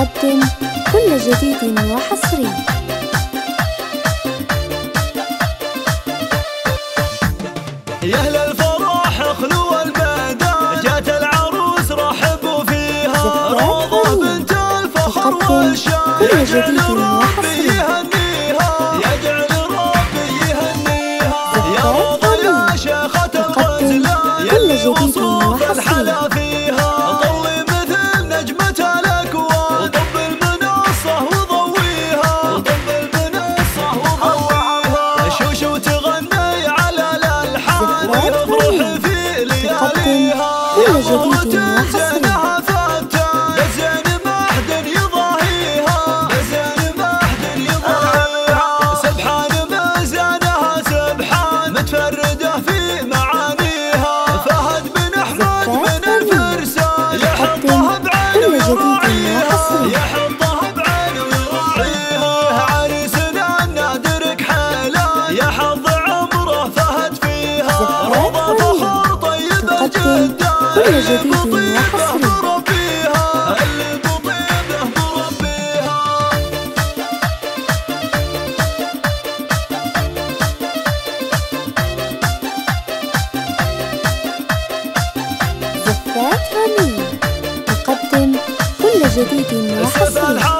تقدم كل جديد وحصري. يا أهل الفرح خلوا البدا جات العروس رحبوا فيها. روضة بنت الفخر والشاي كل جديد وحصري. 我的祖 كل جديد وحصري زفات رنين تقدم كل جديد وحصري.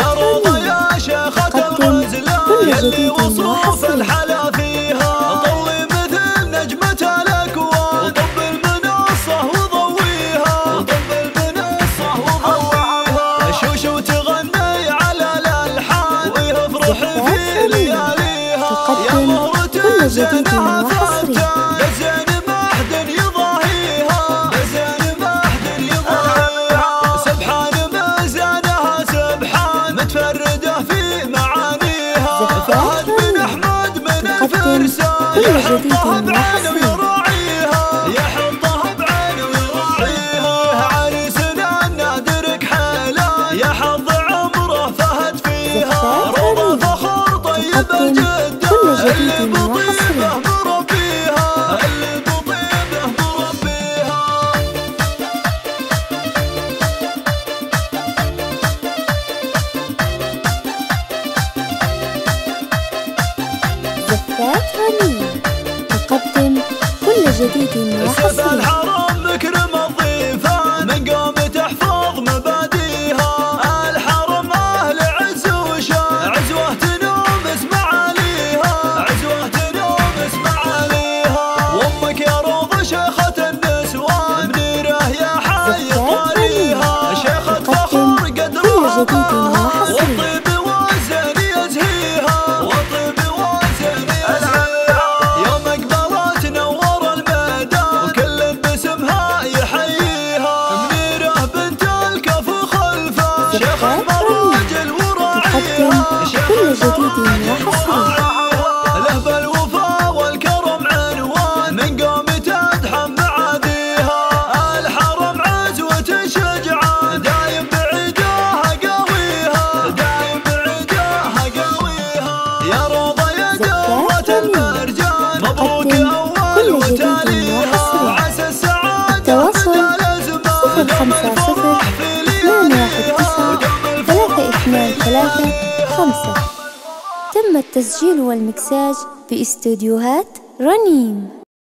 يا روضة يا شيخة الرزلة يلي وصوف الحلا فيها. طلي مثل نجمة الأكوان. وطب المنصة وضويها. وطب المنصة وضويها. شوش وتغني على الألحان. وافرحي في لياليها. يا مرة جدتها يحطها بعينه ويراعيها. يحطها بعينه ويراعيها. عريسنا النادرك حاله يا حظ عمره فهد فيها. روضة فخر طيبة جدا. اللي بطيبه بربيها. اللي بطيبه بربيها. زفات هنيه جديد وحصري. تم التسجيل والمكساج باستديوهات رنيم.